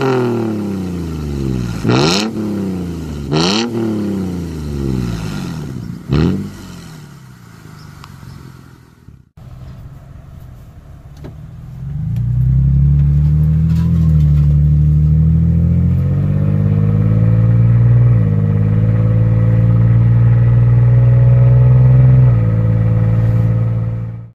嗯。